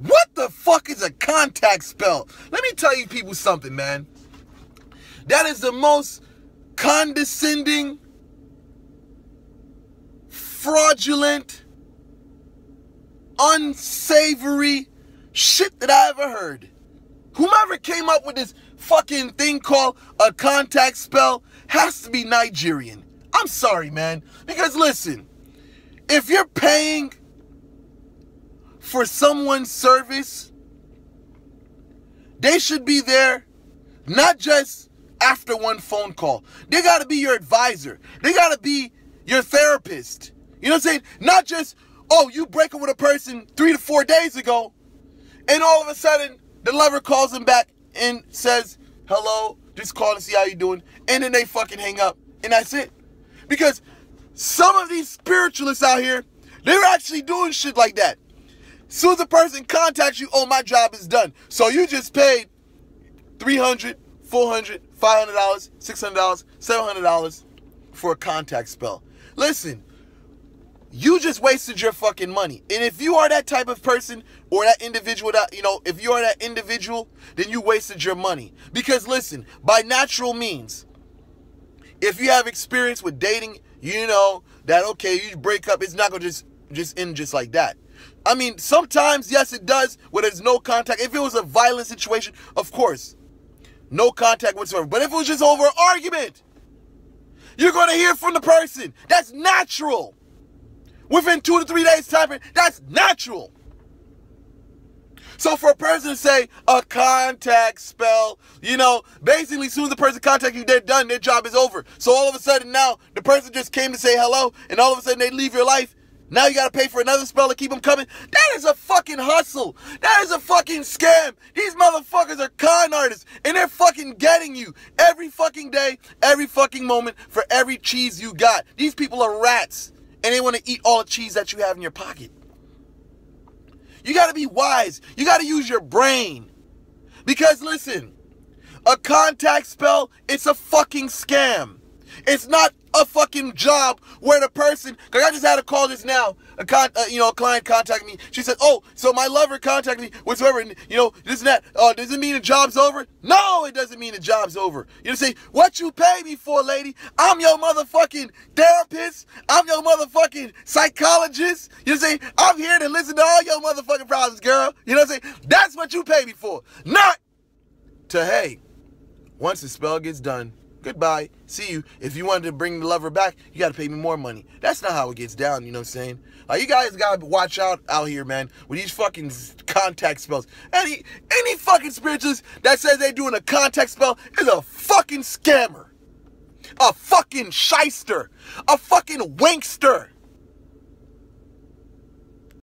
What the fuck is a contact spell? Let me tell you people something, man. That is the most condescending, fraudulent, unsavory shit that I ever heard. Whomever came up with this fucking thing called a contact spell has to be Nigerian. I'm sorry, man. Because listen, if you're paying for someone's service, they should be there not just after one phone call. They got to be your advisor. They got to be your therapist. You know what I'm saying? Not just, oh, you break up with a person three to four days ago, and all of a sudden the lover calls him back and says, hello, just call to see how you doing. And then they fucking hang up. And that's it. Because some of these spiritualists out here, they're actually doing shit like that. Soon as a person contacts you, oh, my job is done. So you just paid $300, $400, $500, $600, $700 for a contact spell. Listen, you just wasted your fucking money. And if you are that type of person or that individual that, you know, if you are that individual, then you wasted your money. Because listen, by natural means, if you have experience with dating, you know that okay, you break up, it's not gonna just just end just like that. I mean, sometimes yes, it does where there's no contact. If it was a violent situation, of course, no contact whatsoever. But if it was just over an argument, you're gonna hear from the person. That's natural within two to three days time that's natural. So for a person to say a contact spell, you know, basically as soon as the person contacts you, they're done, their job is over. So all of a sudden now the person just came to say hello and all of a sudden they leave your life. Now you gotta pay for another spell to keep them coming. That is a fucking hustle. That is a fucking scam. These motherfuckers are con artists and they're fucking getting you every fucking day, every fucking moment for every cheese you got. These people are rats and they want to eat all the cheese that you have in your pocket. You got to be wise. You got to use your brain. Because listen, a contact spell, it's a fucking scam. It's not a fucking job where the person, because I just had a call just now, a con, uh, you know, a client contacted me. She said, "Oh, so my lover contacted me, whatsoever, and you know, this and that. Uh, does it mean the job's over? No, it doesn't mean the job's over. You know, say what you pay me for, lady? I'm your motherfucking therapist. I'm your motherfucking psychologist. You know, say I'm here to listen to all your motherfucking problems, girl. You know, say that's what you pay me for, not to hey. Once the spell gets done, Goodbye. See you. If you wanted to bring the lover back, you got to pay me more money. That's not how it gets down, you know what I'm saying? Like, you guys got to watch out out here, man, with these fucking contact spells. Any any fucking spiritualist that says they're doing a contact spell is a fucking scammer. A fucking shyster. A fucking wankster.